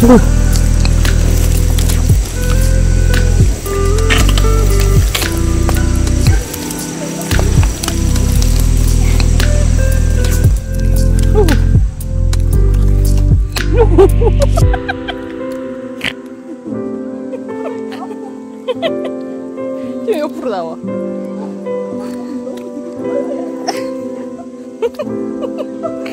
오. 저 옆으로 나와.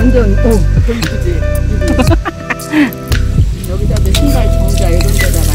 완전 어, 보이쁘지 여기다 내 신발 정자 이런 데다가